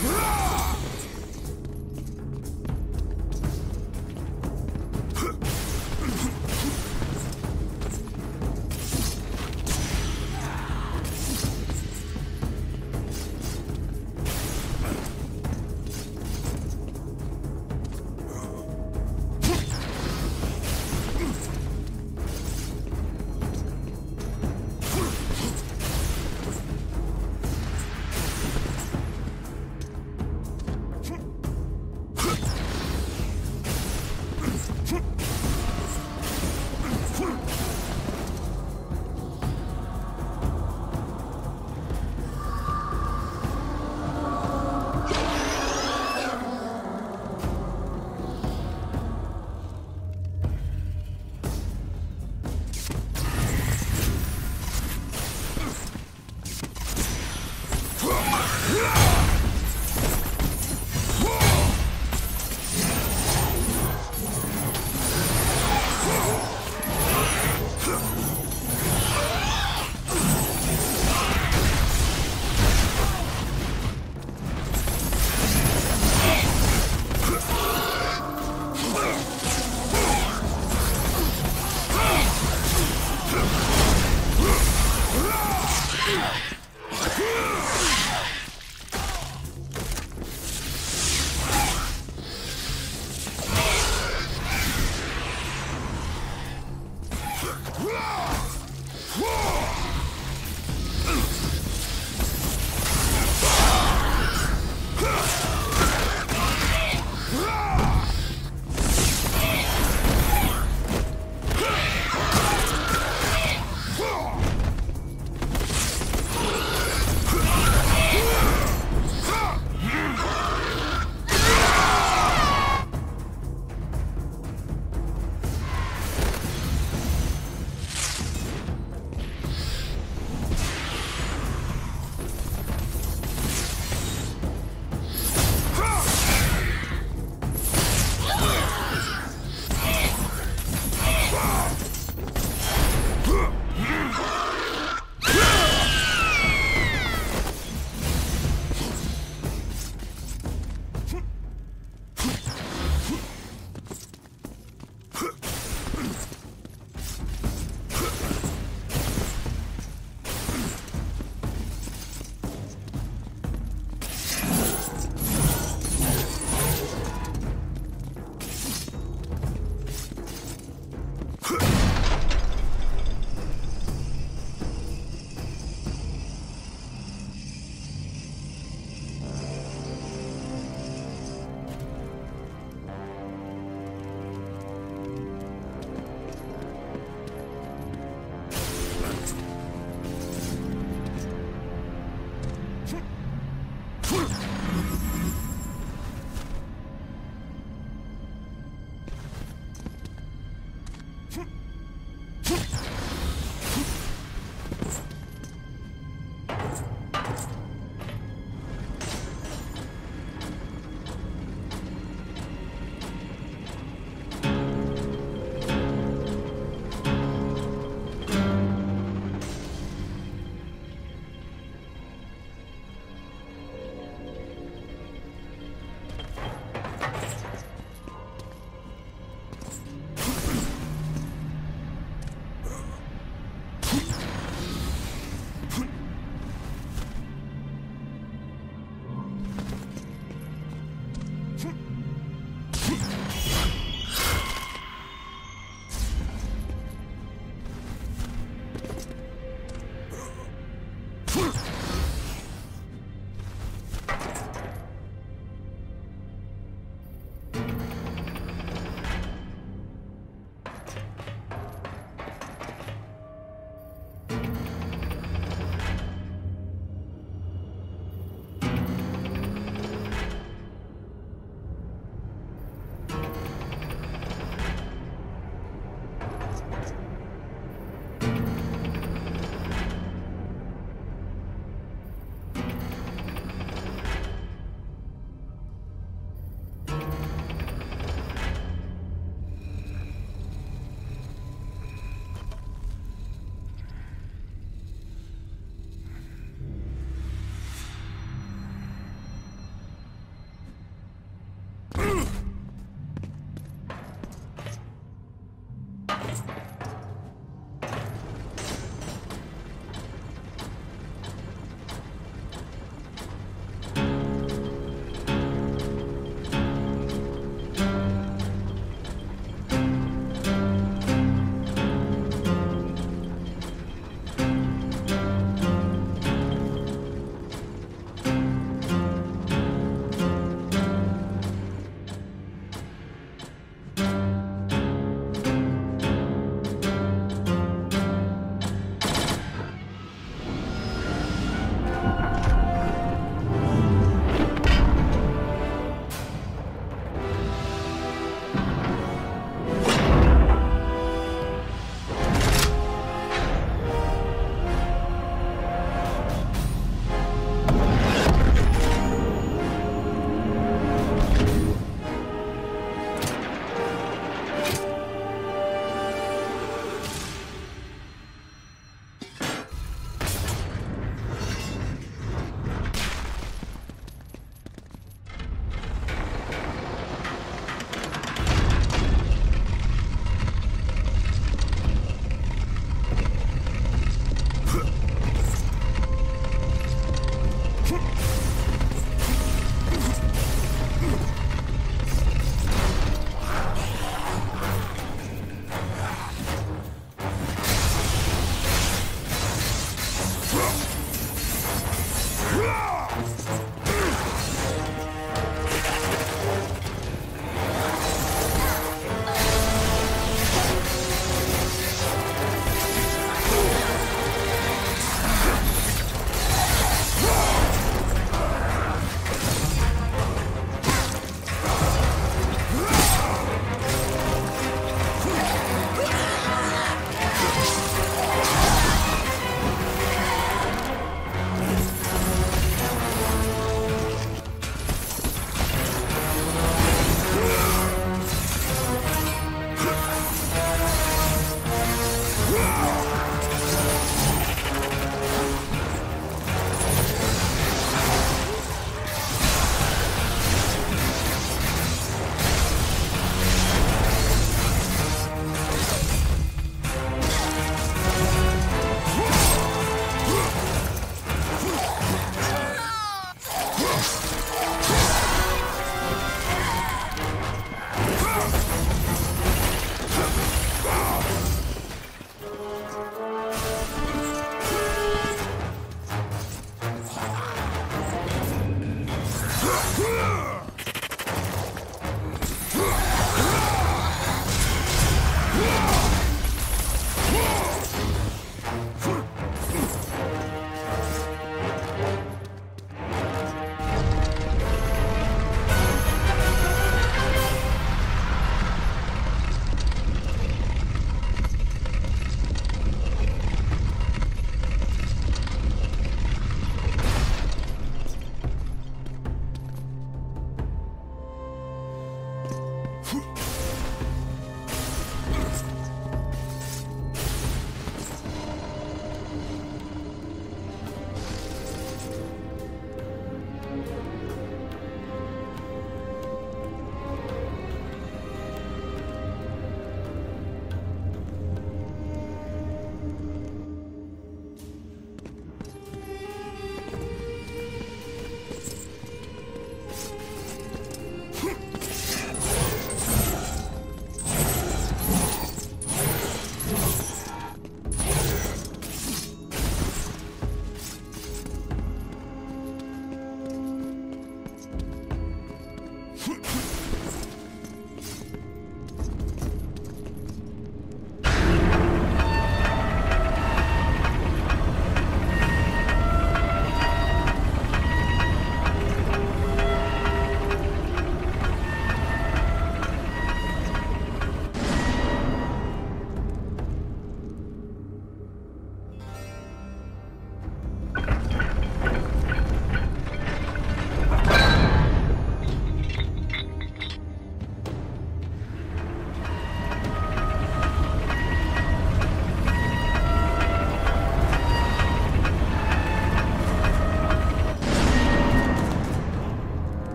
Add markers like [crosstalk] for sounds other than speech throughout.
Roar! Huh!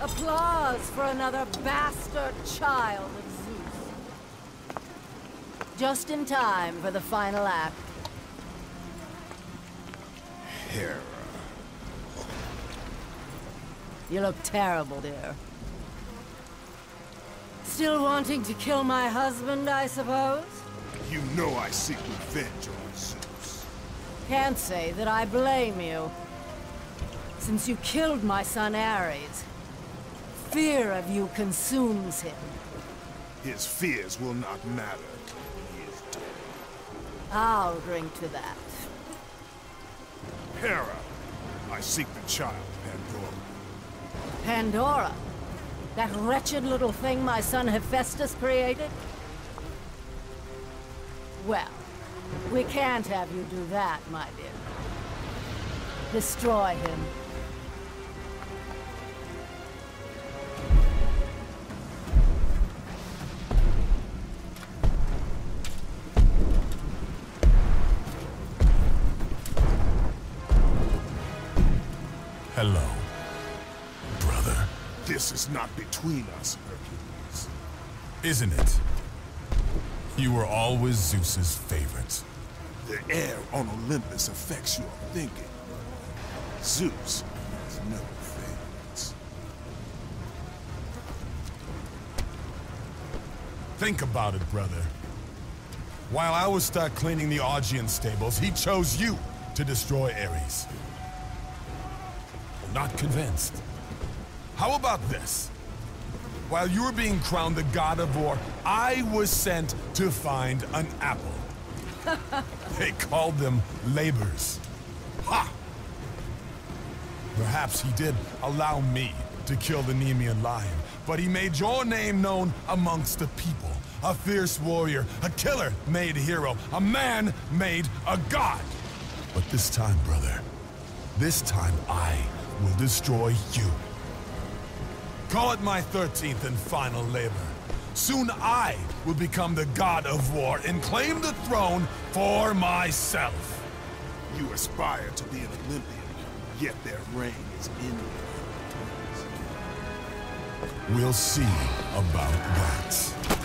Applause for another bastard child of Zeus. Just in time for the final act. Hera. You look terrible, dear. Still wanting to kill my husband, I suppose? You know I seek revenge on Zeus. Can't say that I blame you. Since you killed my son Ares, fear of you consumes him. His fears will not matter. He is dead. I'll drink to that. Hera, I seek the child, Pandora. Pandora? That wretched little thing my son Hephaestus created? Well, we can't have you do that, my dear. Destroy him. Between us, Hercules. Isn't it? You were always Zeus's favorite. The air on Olympus affects your thinking. Zeus has no favorites. Think about it, brother. While I was stuck cleaning the Augean stables, he chose you to destroy Ares. Not convinced. How about this? While you were being crowned the god of war, I was sent to find an apple. [laughs] they called them labors. Ha! Perhaps he did allow me to kill the Nemean lion, but he made your name known amongst the people. A fierce warrior, a killer made hero, a man made a god. But this time, brother, this time I will destroy you. Call it my 13th and final labor. Soon I will become the god of war and claim the throne for myself. You aspire to be an Olympian, yet their reign is in your We'll see about that.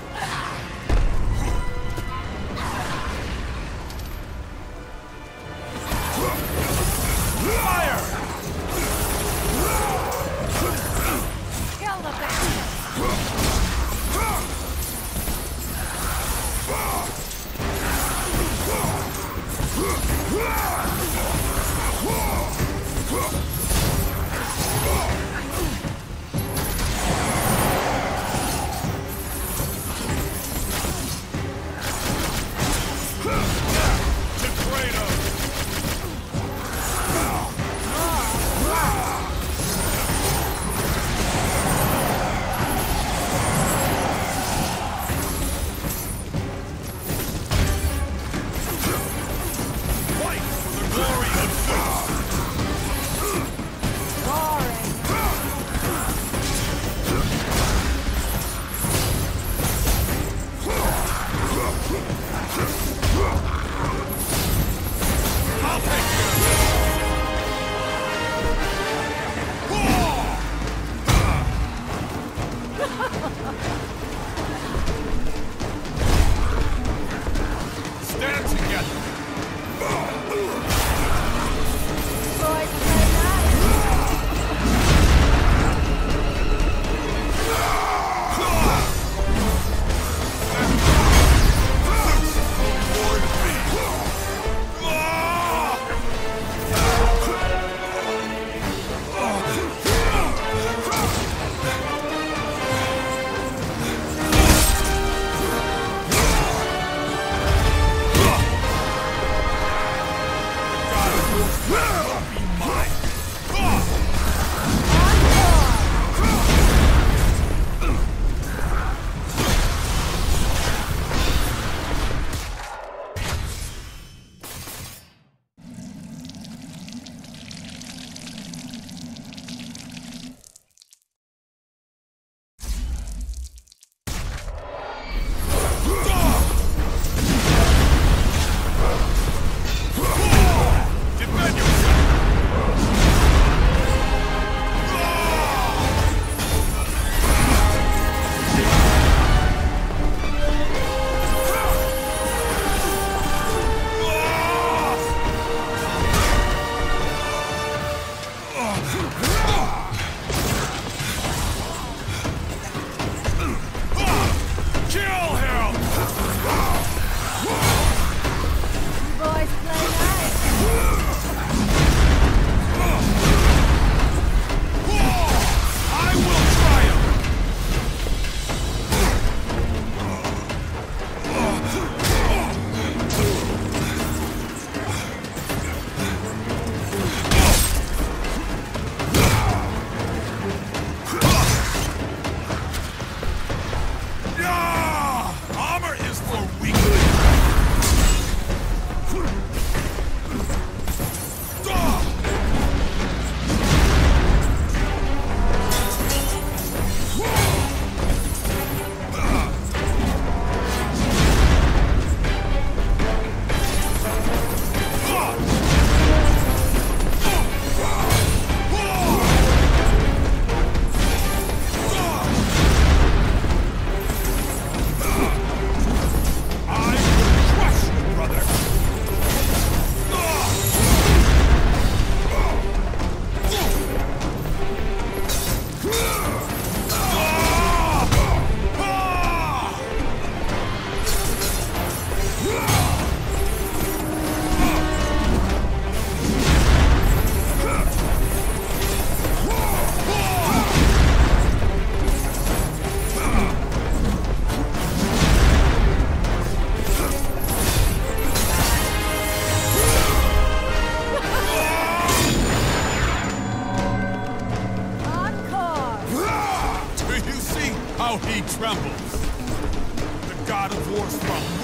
God of